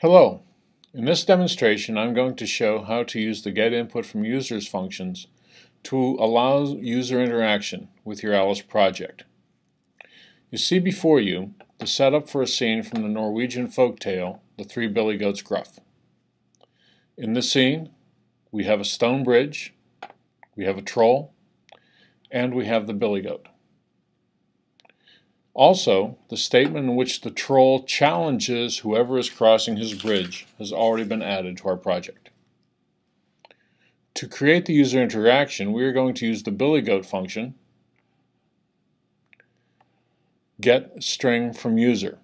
Hello. In this demonstration I'm going to show how to use the get input from users functions to allow user interaction with your Alice project. You see before you the setup for a scene from the Norwegian folk tale, The Three Billy Goats Gruff. In this scene we have a stone bridge, we have a troll, and we have the billy goat. Also, the statement in which the troll challenges whoever is crossing his bridge has already been added to our project. To create the user interaction, we are going to use the billygoat function get string from user.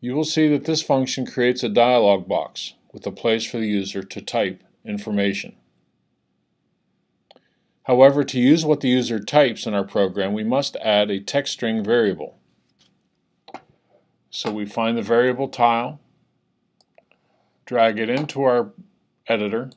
You will see that this function creates a dialog box with a place for the user to type information. However, to use what the user types in our program, we must add a text string variable. So we find the variable tile, drag it into our editor.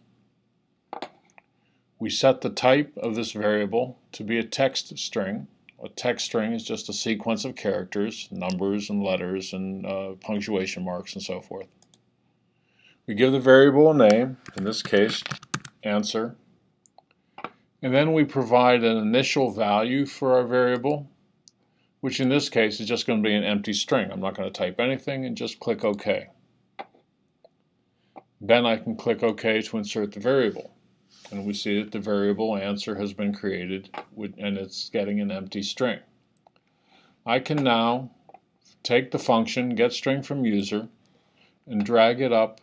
We set the type of this variable to be a text string. A text string is just a sequence of characters, numbers and letters and uh, punctuation marks and so forth. We give the variable a name, in this case answer, and then we provide an initial value for our variable, which in this case is just going to be an empty string. I'm not going to type anything and just click OK. Then I can click OK to insert the variable. And we see that the variable answer has been created and it's getting an empty string. I can now take the function getString from user and drag it up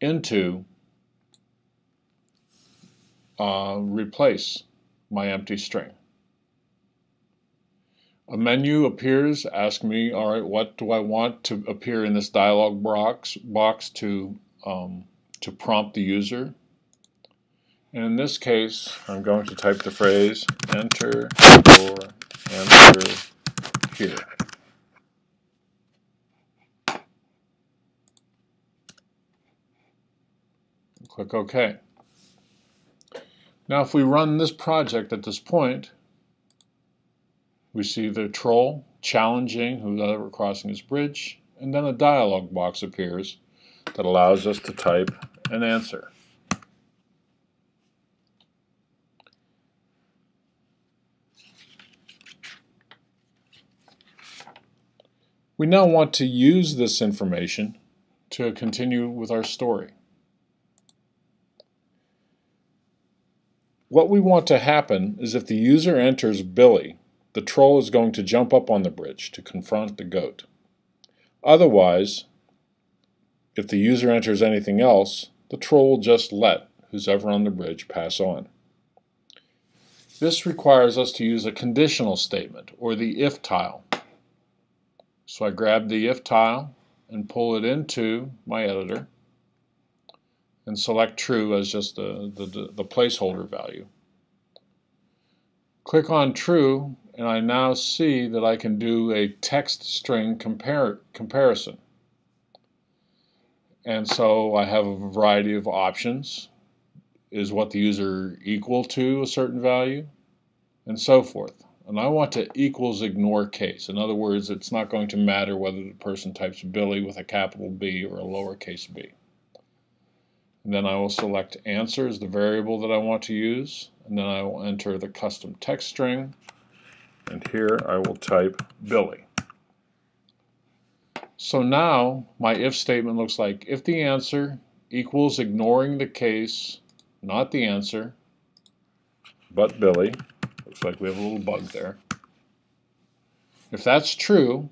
into uh, replace my empty string. A menu appears, ask me, all right, what do I want to appear in this dialog box, box to, um, to prompt the user? And in this case, I'm going to type the phrase, enter your answer here. Click OK. Now if we run this project at this point, we see the troll challenging who's ever crossing his bridge, and then a dialog box appears that allows us to type an answer. We now want to use this information to continue with our story. What we want to happen is if the user enters Billy, the troll is going to jump up on the bridge to confront the goat. Otherwise, if the user enters anything else, the troll will just let who's ever on the bridge pass on. This requires us to use a conditional statement, or the if tile. So I grab the if tile and pull it into my editor and select true as just the, the, the placeholder value. Click on true and I now see that I can do a text string compar comparison. And so I have a variety of options. Is what the user equal to a certain value? And so forth. And I want to equals ignore case. In other words, it's not going to matter whether the person types Billy with a capital B or a lowercase b. And then I will select answer as the variable that I want to use. And then I will enter the custom text string. And here I will type Billy. So now my if statement looks like if the answer equals ignoring the case, not the answer, but Billy. Looks like we have a little bug there. If that's true,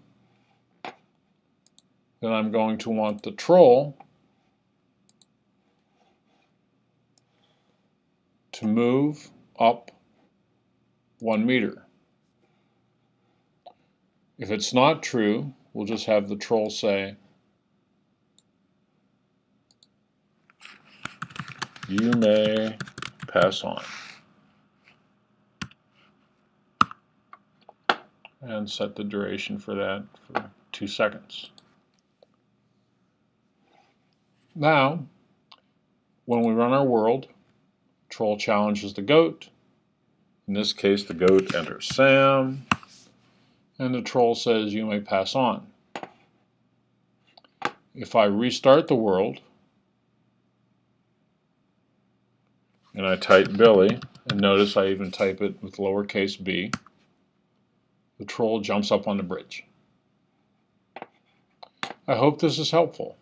then I'm going to want the troll to move up one meter. If it's not true, we'll just have the troll say, you may pass on. And set the duration for that for two seconds. Now, when we run our world, Troll challenges the goat. In this case, the goat enters Sam, and the troll says, You may pass on. If I restart the world and I type Billy, and notice I even type it with lowercase b, the troll jumps up on the bridge. I hope this is helpful.